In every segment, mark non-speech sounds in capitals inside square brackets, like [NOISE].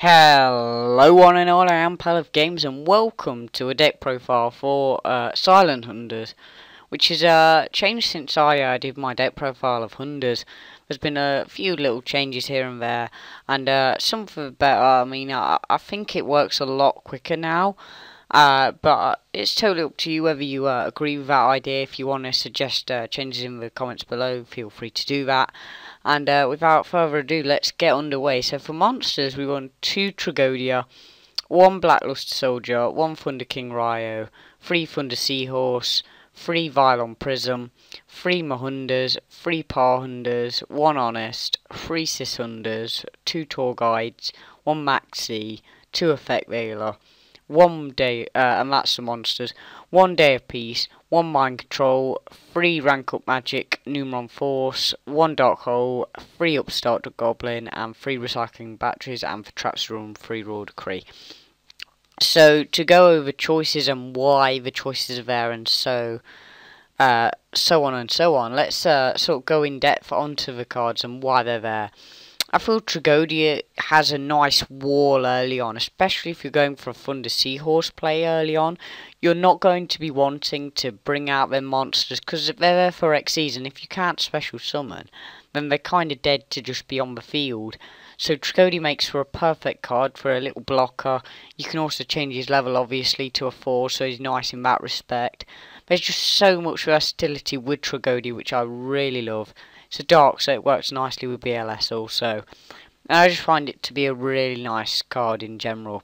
Hello one and all, I am Pal of Games and welcome to a deck profile for uh, Silent Hunders which has uh, changed since I uh, did my deck profile of Hunders. There's been a few little changes here and there and uh, some for the better, I mean I, I think it works a lot quicker now uh, but it's totally up to you whether you uh, agree with that idea. If you want to suggest uh, changes in the comments below, feel free to do that. And uh, without further ado, let's get underway. So for monsters, we want two Tragoedia, one Blackluster Soldier, one Thunder King Rai-Oh, three Thunder Seahorse, three Vylon Prism, three Mahunders, three Pahunders, one Honest, three Sishunders, two Tour Guides, one Maxi, two Effect Veiler, one day, uh, and that's the monsters, one day of peace, one mind control, three rank up magic, Numeron force, one dark hole, three upstart goblin, and three recycling batteries, and for traps room, three Royal Decree. So to go over choices and why the choices are there, and so. Uh, so on and so on. Let's uh, sort of go in depth onto the cards and why they're there. I feel Tragoedia has a nice wall early on, especially if you're going for a Thunder Seahorse play early on. You're not going to be wanting to bring out their monsters because if they're there for Xyz, and if you can't special summon, then they're kind of dead to just be on the field. So Tragoedia makes for a perfect card for a little blocker. You can also change his level obviously to a 4, so he's nice in that respect. There's just so much versatility with Tragoedia, which I really love. It's a dark, so it works nicely with BLS also. And I just find it to be a really nice card in general.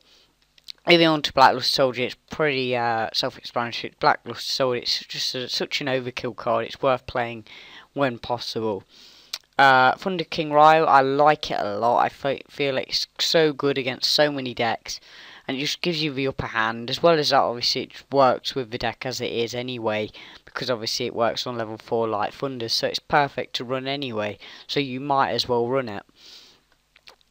Moving on to Blackluster Soldier, it's pretty uh, self-explanatory. Blackluster Soldier, it's just a, such an overkill card. It's worth playing when possible. Uh, Thunder King Rai-Oh, I like it a lot. I feel it's so good against so many decks. And it just gives you the upper hand. As well as that, obviously, it works with the deck as it is anyway because obviously it works on level 4 like Thunder, so it's perfect to run anyway, so you might as well run it.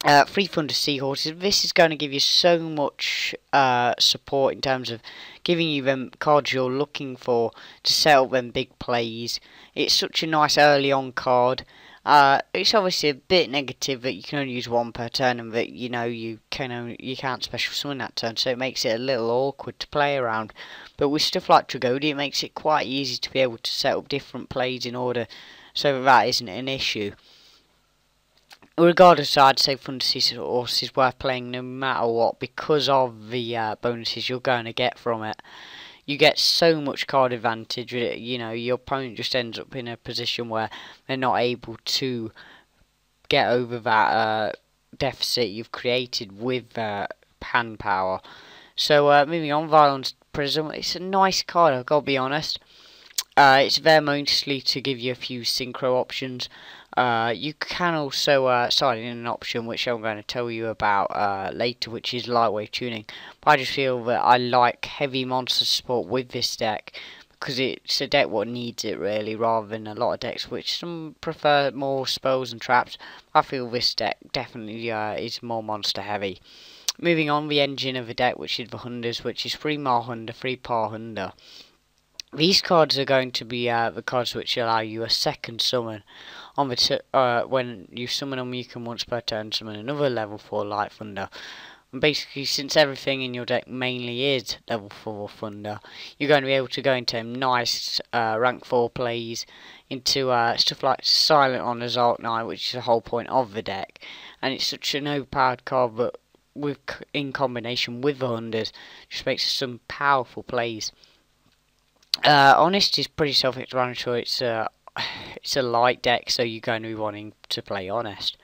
Uh, Free Thunder Seahorses, this is going to give you so much uh, support in terms of giving you them cards you're looking for to set up them big plays. It's such a nice early on card. Uh, it's obviously a bit negative that you can only use one per turn and that you know you can only, you can't special summon that turn, so it makes it a little awkward to play around. But with stuff like Tragoedia, it makes it quite easy to be able to set up different plays in order so that, that isn't an issue. Regardless, I'd say Fantasy Horse is worth playing no matter what because of the uh, bonuses you're going to get from it you get so much card advantage. You know, your opponent just ends up in a position where they're not able to get over that uh, deficit you've created with uh, hand power. So, uh, moving on, Vylon Prism. It's a nice card, I've got to be honest. Uh, it's there mostly to give you a few synchro options. Uh, you can also uh, sign in an option which I'm going to tell you about uh, later, which is lightweight tuning. But I just feel that I like heavy monster support with this deck because it's a deck what needs it really, rather than a lot of decks which some prefer more spells and traps. I feel this deck definitely uh, is more monster heavy. Moving on, the engine of the deck, which is the Hunders, which is 3 Mahunder, 3 Pahunder. These cards are going to be uh, the cards which allow you a second summon. On the uh, when you summon them, you can once per turn summon another level 4 Light Thunder. And basically, since everything in your deck mainly is level 4 Thunder, you're going to be able to go into nice uh, rank 4 plays, into uh, stuff like Silent on Assault Knight, which is the whole point of the deck. And it's such an overpowered card, but with in combination with the Hunders, just makes some powerful plays. Uh, Honest is pretty self-explanatory. It's a it's a light deck, so you're going to be wanting to play Honest.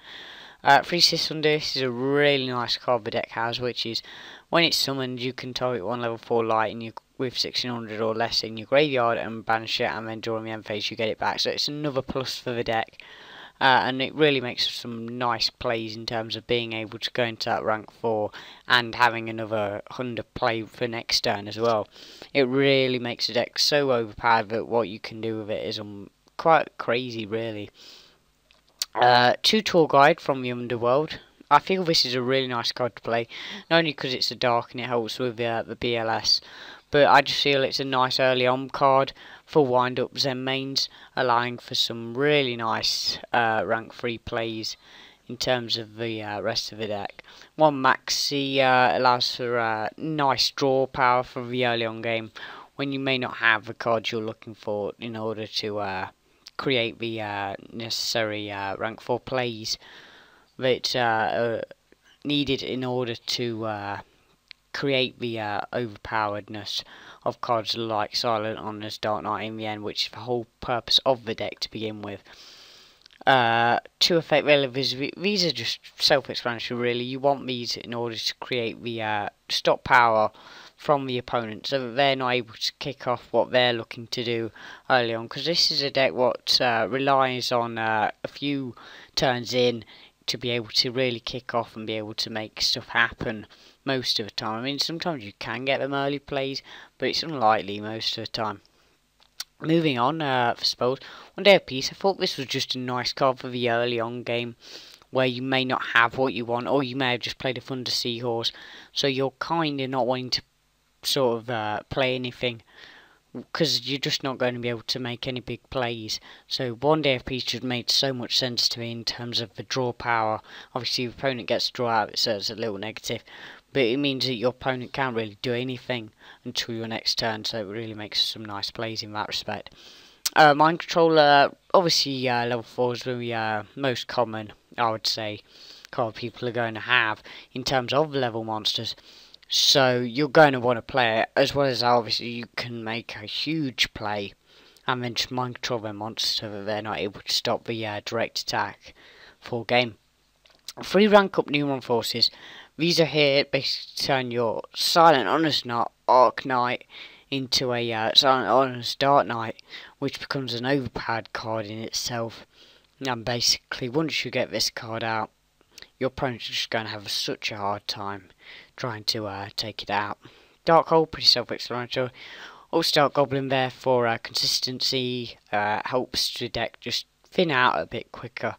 Uh, Free Sishunder this is a really nice card the deck has, which is when it's summoned, you can target one level 4 light and you with 1600 or less in your graveyard and banish it, and then during the end phase you get it back. So it's another plus for the deck. Uh, and it really makes some nice plays in terms of being able to go into that rank 4 and having another 100 play for next turn as well. It really makes the deck so overpowered that what you can do with it is um, quite crazy really. Uh, two Tour Guide from the Underworld. I feel this is a really nice card to play, not only because it's a dark and it helps with uh, the BLS, but I just feel it's a nice early on card for wind-ups and mains, allowing for some really nice uh, rank 3 plays in terms of the uh, rest of the deck. One Maxi uh, allows for uh, nice draw power from the early on game when you may not have the cards you're looking for in order to uh, create the uh, necessary uh, rank 4 plays that uh, needed in order to create the uh, overpoweredness of cards like Silent Honors Dark Knight in the end, which is the whole purpose of the deck to begin with. Uh, to effect relevance, these are just self-explanatory really. You want these in order to create the uh, stop power from the opponent so that they're not able to kick off what they're looking to do early on because this is a deck what uh, relies on uh, a few turns in to be able to really kick off and be able to make stuff happen most of the time. I mean, sometimes you can get them early plays, but it's unlikely most of the time. Moving on uh, spells, one day of peace. I thought this was just a nice card for the early on game, where you may not have what you want, or you may have just played a Thunder Seahorse, so you're kind of not wanting to sort of uh, play anything because you're just not going to be able to make any big plays. So one peace just made so much sense to me in terms of the draw power. Obviously, your opponent gets draw out, so it's a little negative, but it means that your opponent can't really do anything until your next turn. So it really makes some nice plays in that respect. Uh, mind controller, obviously uh, level four is the uh, most common, I would say, card people are going to have in terms of level monsters. So you're going to want to play it, as well as obviously you can make a huge play and then just mind control their monster so that they're not able to stop the uh, direct attack full game. Free rank up Numeron Forces. These are here basically turn your Silent Honors Not Arc Knight into a uh, Silent Honors Dark Knight, which becomes an overpowered card in itself. And basically, once you get this card out, your opponent's just going to have such a hard time trying to uh, take it out. Dark Hole, pretty self-explanatory. Also Dark Goblin there for uh, consistency, uh, helps the deck just thin out a bit quicker.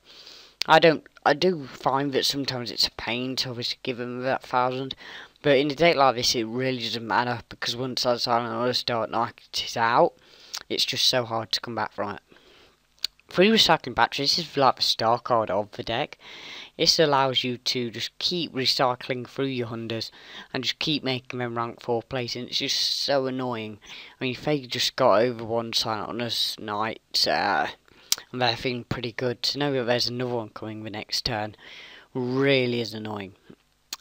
I don't, I do find that sometimes it's a pain to obviously give them that thousand, but in a deck like this it really doesn't matter because once that Silent Honors Dark Knight is out, it's just so hard to come back from it. Free recycling batteries is like the star card of the deck. This allows you to just keep recycling through your hunders and just keep making them rank 4 plays and it's just so annoying. I mean, they just got over one silent on us night uh, and they're feeling pretty good, to know that there's another one coming the next turn really is annoying.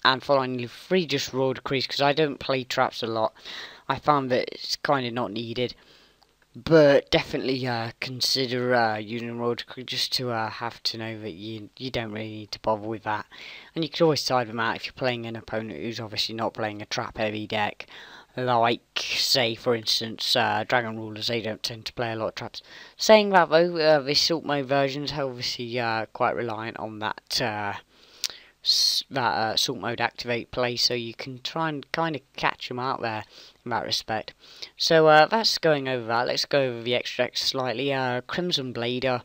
And finally, free just Royal Decrees because I don't play traps a lot. I found that it's kind of not needed but definitely uh, consider uh, using road just to uh, have to know that you you don't really need to bother with that. And you can always side them out if you're playing an opponent who's obviously not playing a trap heavy deck. Like say for instance uh, Dragon Rulers they don't tend to play a lot of traps. Saying that though uh, the Assault mode versions are obviously uh, quite reliant on that uh, that uh, mode activate play so you can try and kind of catch them out there in that respect. So uh, that's going over that. Let's go over the extracts slightly. Uh, Crimson Blader,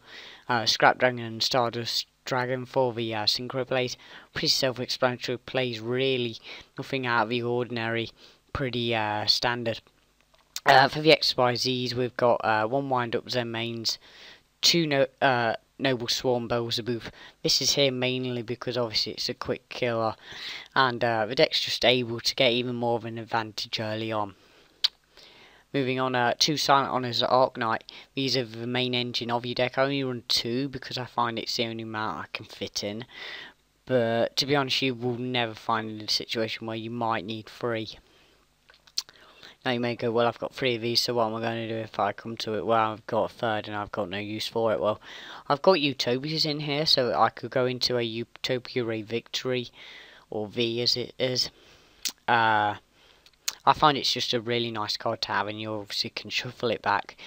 uh, Scrap Dragon and Stardust Dragon for the uh, Synchro plays. Pretty self-explanatory plays, really. Nothing out of the ordinary. Pretty uh, standard. Uh, for the XYZs, we've got one Wind-Up Zenmaines, two no, Noble Swarm Beelzebub. This is here mainly because obviously it's a quick killer and uh, the deck's just able to get even more of an advantage early on. Moving on, uh, two Silent Honors Arc Knight. These are the main engine of your deck. I only run two because I find it's the only amount I can fit in. But to be honest, you will never find a situation where you might need three. Now you may go, well I've got three of these, so what am I going to do if I come to it? Well, I've got a third and I've got no use for it. Well, I've got Utopias in here, so I could go into a Utopia Ray Victory, or V as it is. Uh, I find it's just a really nice card to have, and you obviously can shuffle it back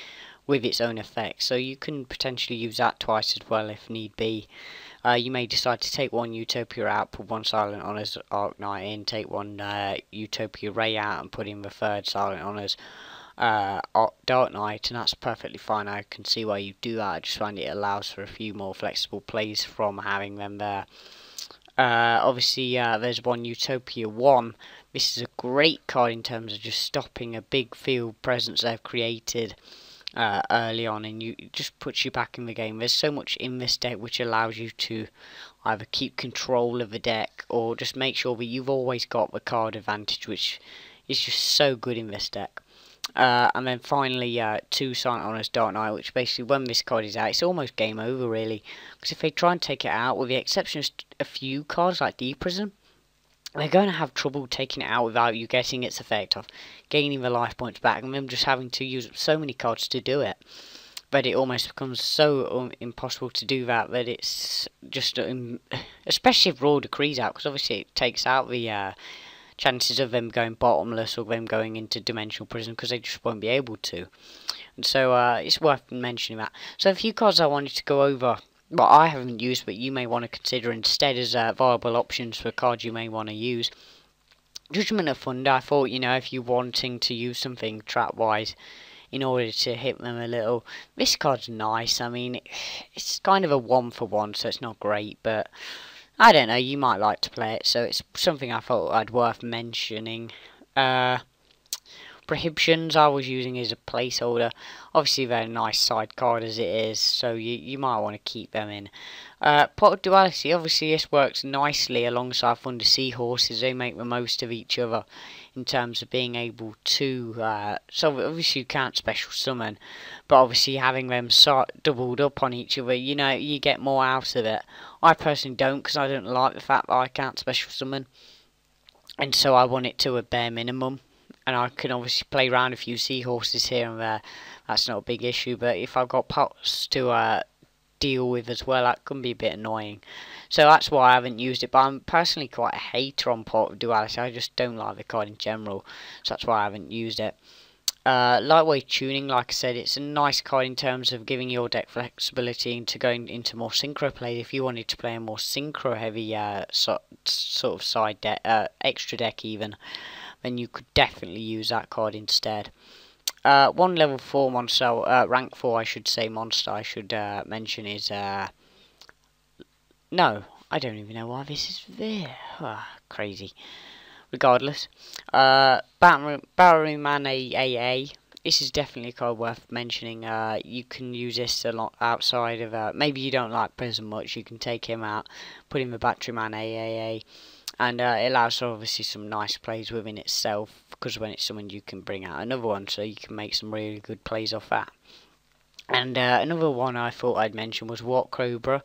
with its own effects. So you can potentially use that twice as well if need be. Uh, you may decide to take one Utopia out, put one Silent Honors Arc Knight in, take one uh, Utopia Ray out and put in the third Silent Honors uh, Dark Knight, and that's perfectly fine. I can see why you do that. I just find it allows for a few more flexible plays from having them there. Uh, obviously, uh, there's one Utopia 1. This is a great card in terms of just stopping a big field presence they've created uh, early on and you just puts you back in the game. There's so much in this deck which allows you to either keep control of the deck or just make sure that you've always got the card advantage, which is just so good in this deck. Uh, and then finally, uh, two Silent Honors Dark Knight, which basically, when this card is out, it's almost game over, really. Because if they try and take it out, with the exception of a few cards like Deep Prison, they're going to have trouble taking it out without you getting its effect of gaining the life points back, and them just having to use so many cards to do it. But it almost becomes so um, impossible to do that that it's just, um, [SIGHS] especially if Royal Decree's out, because obviously it takes out the uh, chances of them going bottomless or them going into dimensional prison because they just won't be able to. And so uh, it's worth mentioning that. So a few cards I wanted to go over, well I haven't used but you may want to consider instead as uh, viable options for cards you may want to use. Judgment of Fund, I thought, you know, if you're wanting to use something trap-wise in order to hit them a little, this card's nice. I mean, it's kind of a one-for-one, -one, so it's not great, but I don't know, you might like to play it, so it's something I thought I'd worth mentioning. Uh, prohibitions I was using as a placeholder. Obviously, they're a nice side card as it is, so you, you might want to keep them in. Uh, Pot of Duality, obviously this works nicely alongside Thunder Seahorses. They make the most of each other in terms of being able to... Uh, so obviously you can't special summon, but obviously having them so doubled up on each other, you know, you get more out of it. I personally don't because I don't like the fact that I can't special summon. And so I want it to a bare minimum. And I can obviously play around a few seahorses here and there. That's not a big issue. But if I've got pots to uh, deal with as well, that can be a bit annoying. So that's why I haven't used it. But I'm personally quite a hater on Pot of Duality. I just don't like the card in general. So that's why I haven't used it. Uh, lightweight tuning, like I said, it's a nice card in terms of giving your deck flexibility into going into more synchro play. If you wanted to play a more synchro heavy uh, so, sort of side deck, uh, extra deck even, then you could definitely use that card instead. Uh, one level 4 monster, uh, rank 4 I should say monster I should uh, mention is, uh, no, I don't even know why this is there, ah, crazy regardless. Uh, Batteryman AA. This is definitely a card worth mentioning. Uh, you can use this a lot outside of. Uh, maybe you don't like Prison much. You can take him out, put him the Batteryman AAA, and uh, it allows obviously some nice plays within itself. Because when it's someone, you can bring out another one, so you can make some really good plays off that. And uh, another one I thought I'd mention was Wat Cobra.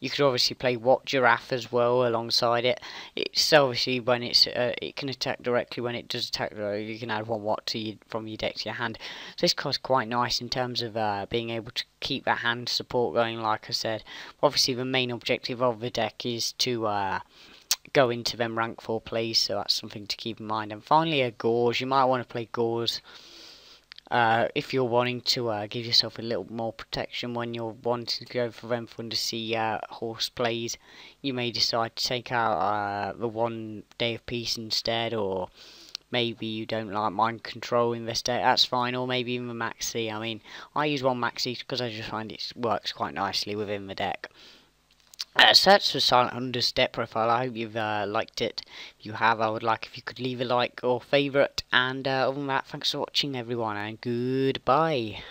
You could obviously play Wat Giraffe as well alongside it. It's obviously when it's uh, it can attack directly. When it does attack, you can add one Wat to you, from your deck to your hand. So this card's quite nice in terms of uh, being able to keep that hand support going. Like I said, obviously the main objective of the deck is to uh, go into them rank 4 plays, so that's something to keep in mind. And finally, a Gorz. You might want to play Gorz uh, if you're wanting to uh, give yourself a little more protection when you're wanting to go for them to see uh, horse plays, you may decide to take out uh, the one day of peace instead, or maybe you don't like mind control in this day, that's fine, or maybe even the maxi. I mean, I use one maxi because I just find it works quite nicely within the deck. Uh, search for Silent Hunder's profile. I hope you've uh, liked it. If you have, I would like if you could leave a like or favourite. And uh, other than that, thanks for watching everyone and goodbye.